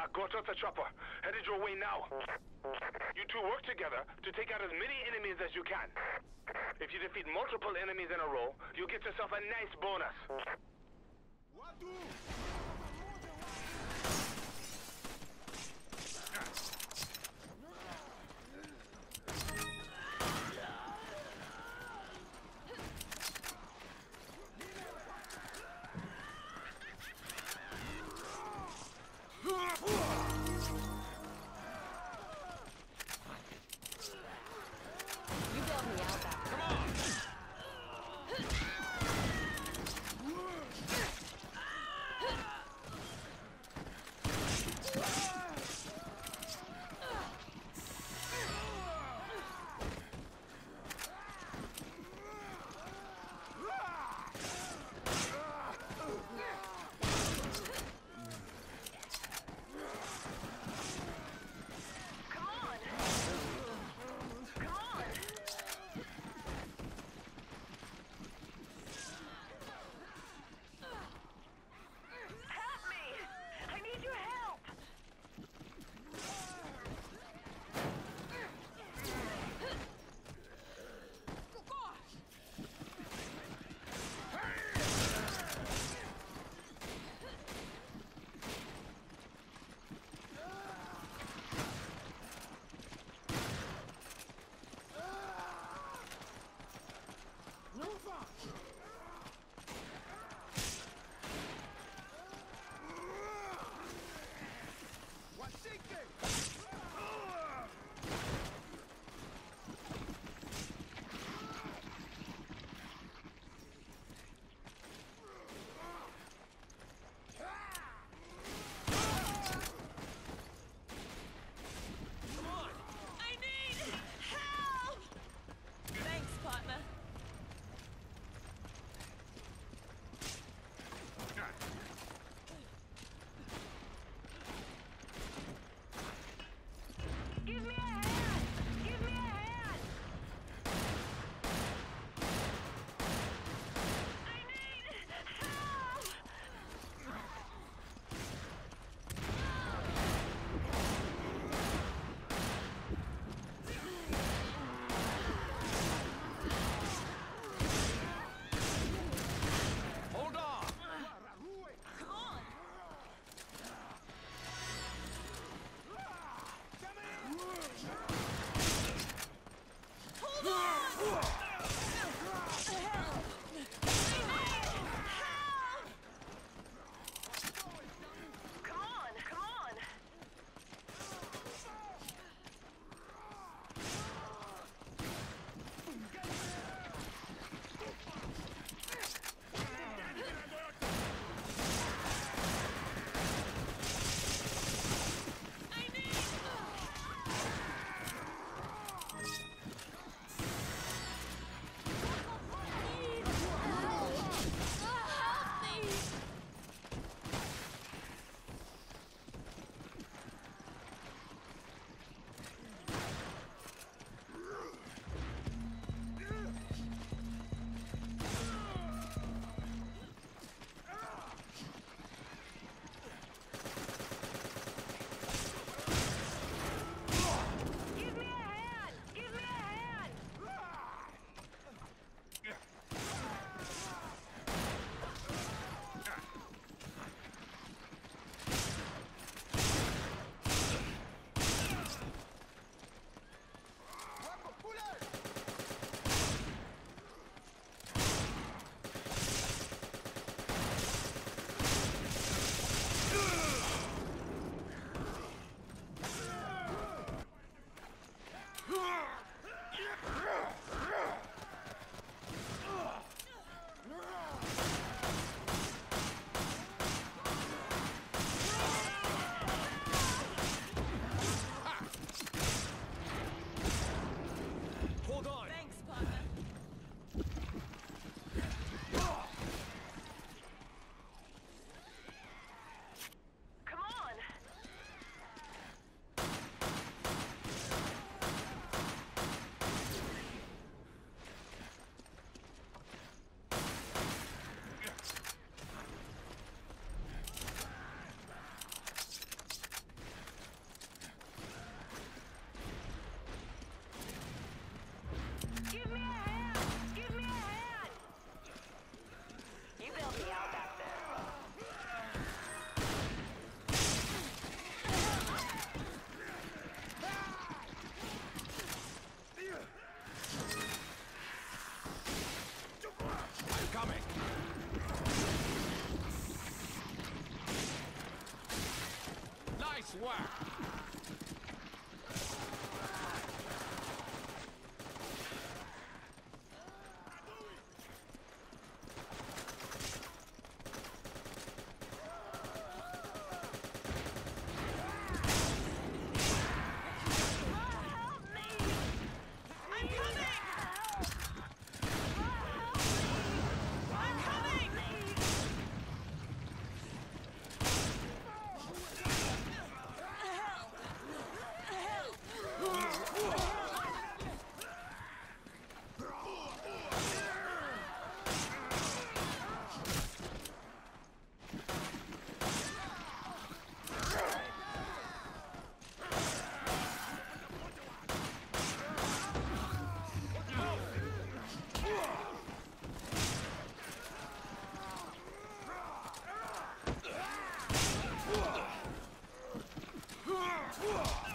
I got the chopper, headed your way now. You two work together to take out as many enemies as you can. If you defeat multiple enemies in a row, you'll get yourself a nice bonus. You swag. Whoa!